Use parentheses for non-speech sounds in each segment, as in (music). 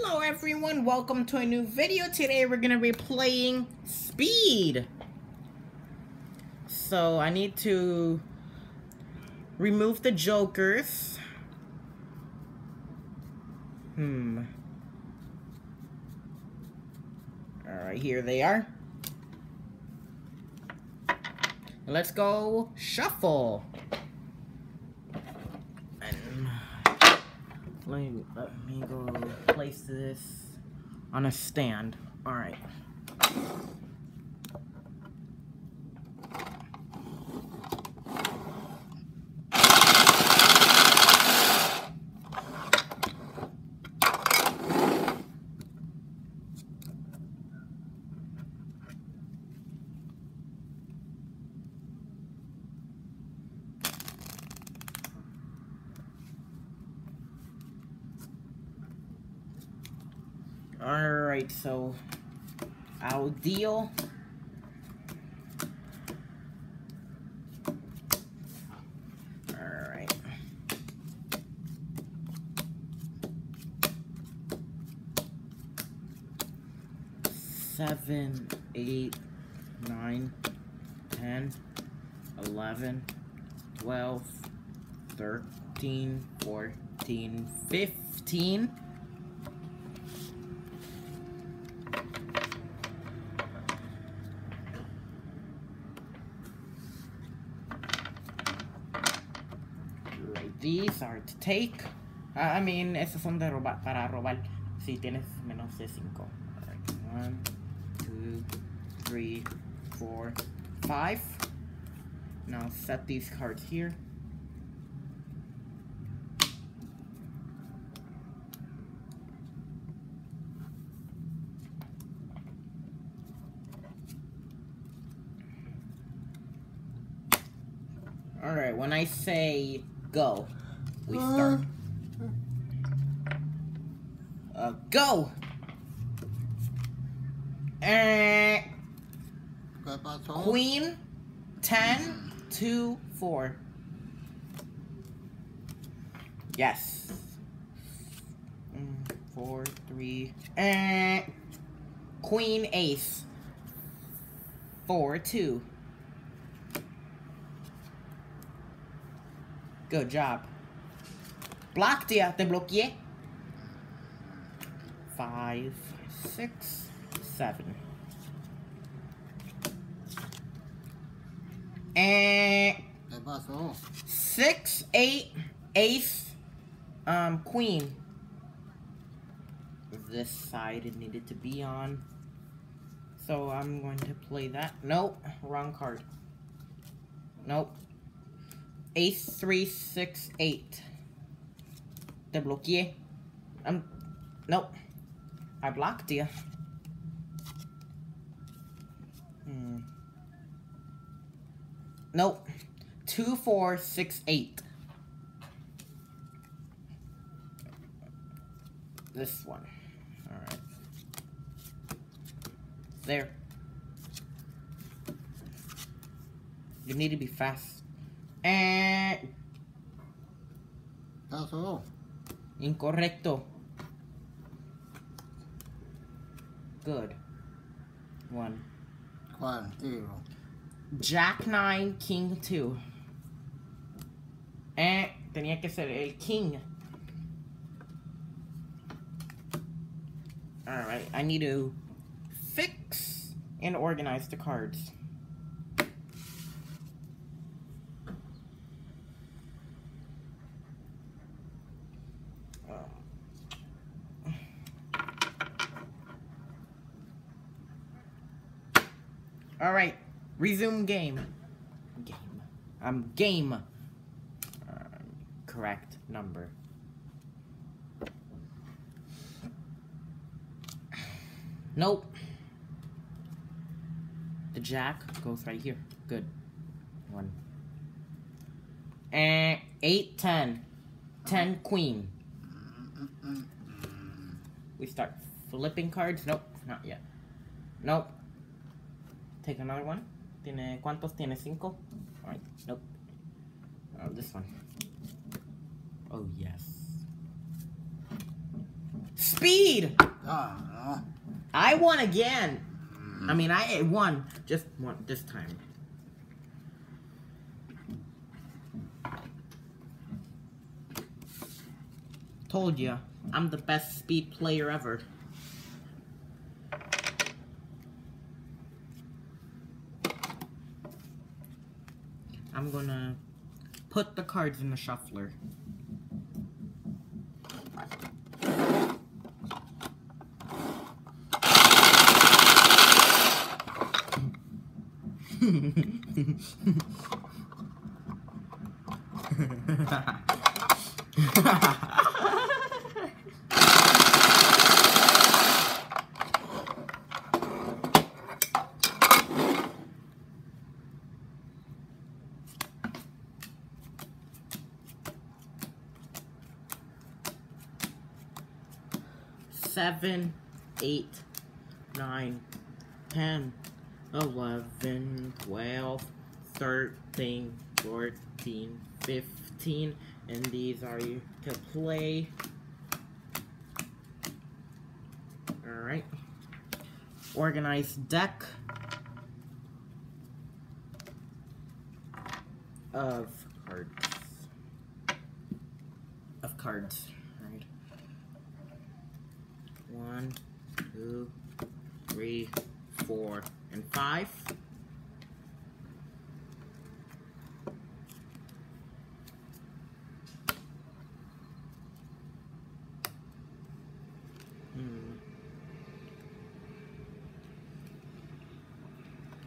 Hello everyone, welcome to a new video. Today we're to be playing Speed. So I need to remove the jokers. Hmm. Alright, here they are. Let's go shuffle. Let me, let me go place this on a stand. All Alright, so I'll deal. Seven, eight, nine, ten, eleven, twelve, thirteen, fourteen, fifteen. These are to take. I mean, esos son de robar, para robar. Si tienes menos de 5. Alright, 1, 2, 3, 4, 5. Now set these cards here. Alright, when I say go. We uh. start. Uh, go! Uh, queen, 10, 2, 4. Yes. Mm, 4, 3. Uh, queen, ace. 4, 2. Good job. Blocked ya. Te bloqueé. Five, six, seven. And six, eight, ace, um, queen. This side it needed to be on. So I'm going to play that. Nope, wrong card. Nope. Ace three six eight. Te bloqueé. I'm nope. I blocked you. Hmm. Nope. Two four six eight. This one. Alright. There. You need to be fast. Eh... Pasó. Incorrecto. Good. One. ¿Cuál? Zero. Jack 9, King 2. Eh, tenía que ser el King. Alright, I need to fix and organize the cards. All right, resume game. Game. I'm um, game. Uh, correct number. Nope. The jack goes right here. Good. One. And eight, ten. Ten, queen. We start flipping cards. Nope, not yet. Nope. Take another one. ¿Tiene, ¿Cuántos tiene? ¿Cinco? Alright, nope. Oh, this one. Oh, yes. Speed! No. I won again. I mean, I won just one this time. Told you, I'm the best speed player ever. I'm gonna put the cards in the shuffler. (laughs) (laughs) Seven, eight, nine, ten, eleven, twelve, thirteen, fourteen, fifteen, and these are you to play. Alright. Organized deck of cards. Of cards. One, two, three, four, and five. Hmm.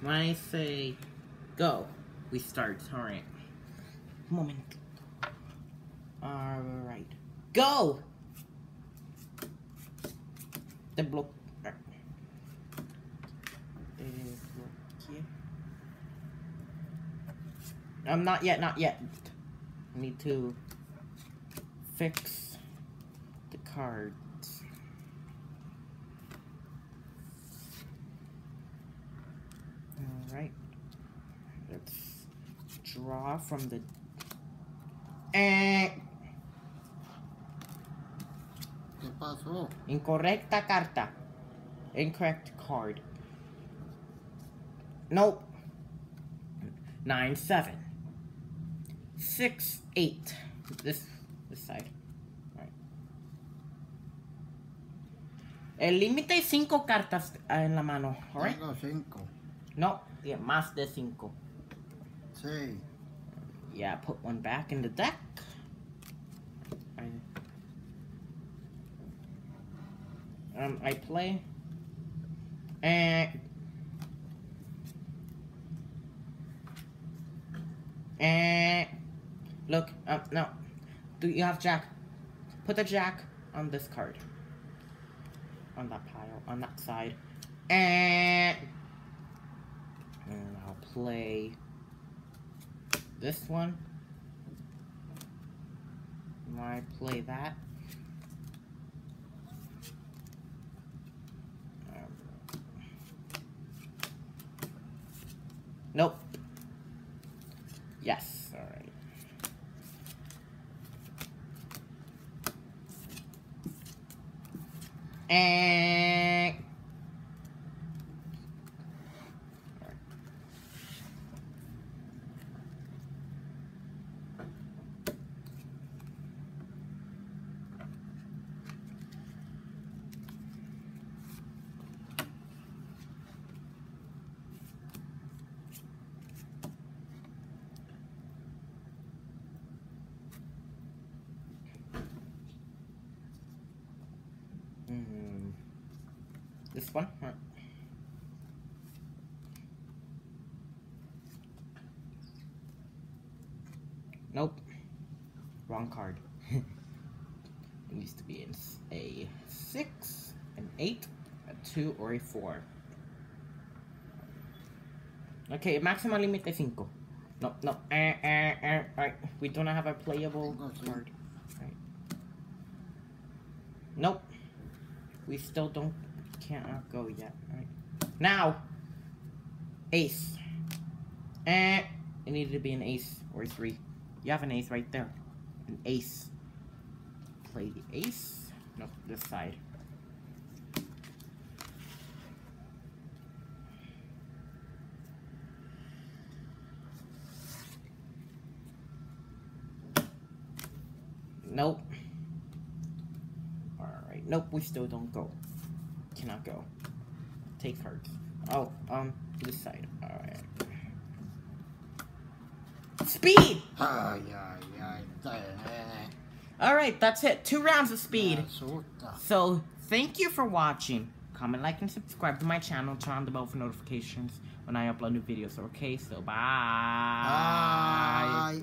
When I say go, we start. Alright. Moment. Alright. Go! The block. Um, not yet, not yet. Need to fix the cards. Alright. Let's draw from the... Eh, pasó? incorrecta carta. Incorrect card. Nope. Nine, seven. Six, eight. This, this side. Right. El límite es cinco cartas ah, en la mano? Tengo cinco. No, yeah, más de cinco. Sí. Yeah, put one back in the deck. Um, I play. And. And. Look, um, no. Do you have Jack? Put the Jack on this card. On that pile, on that side. And. And I'll play this one. I play that. Nope. Yes, alright. And this one? Right. Nope. Wrong card. (laughs) it needs to be a 6, an 8, a 2, or a 4. Okay, maximum limit límite 5. No, no. Eh, eh, eh. Right. We do not have a playable card. Right. Nope. We still don't can't go yet. Right. Now ace. Eh it needed to be an ace or a three. You have an ace right there. An ace. Play the ace. No, this side. Nope. Alright, nope, we still don't go cannot go. Take cards. Oh, um, this side. Alright. Speed! Alright, that's it. Two rounds of speed. So, thank you for watching. Comment, like, and subscribe to my channel. Turn on the bell for notifications when I upload new videos. Okay, so bye. Bye.